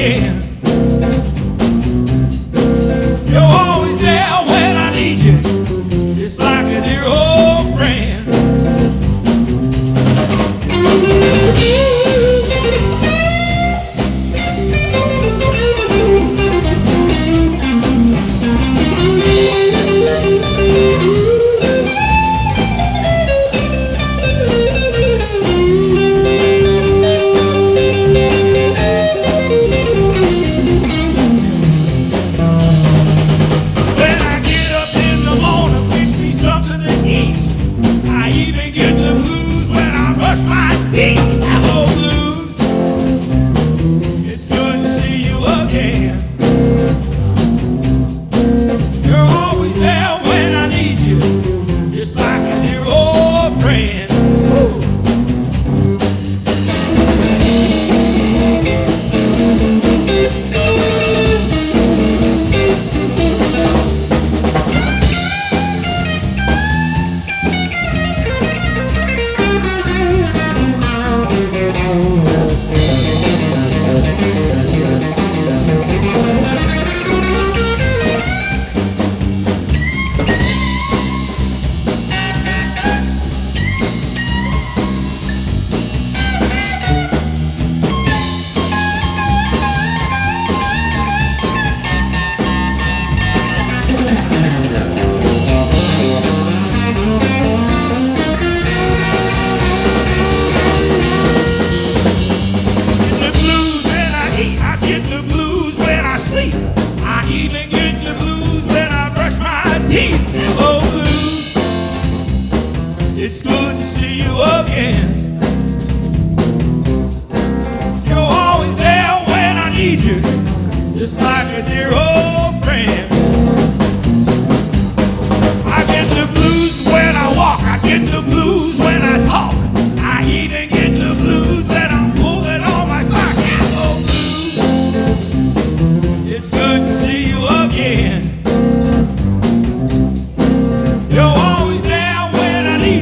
again the blues when I brush my teeth. Oh, blues, it's good to see you again.